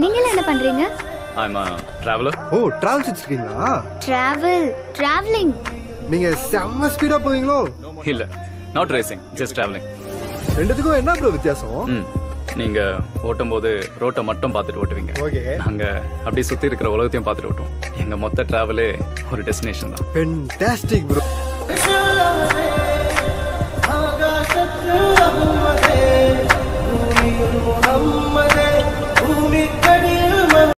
நீங்களும் என்ன பண்றீங்க? ஐம் ட்ராவலர் ஓ டிராவல் செஞ்சிருக்கீங்களா டிராவல் டிராவலிங் நீங்க செம்ம ஸ்பீடா போவீங்களோ? இல்ல நாட் ரேசிங் ஜஸ்ட் டிராவலிங் ரெண்டுத்துக்கும் என்ன ப்ரோ வித்தியாசம்? நீங்க ஓட்டும் போது ரோட்டை மட்டும் பார்த்துட்டு ஓட்டுவீங்க. ஓகே. நாங்க அப்படியே சுத்தி இருக்கிற உலகத்தையும் பார்த்துட்டு ஓட்டுவோம். எங்க மொத்த டிராவலே ஒரு டெஸ்டினேஷன் தான். Fantastic bro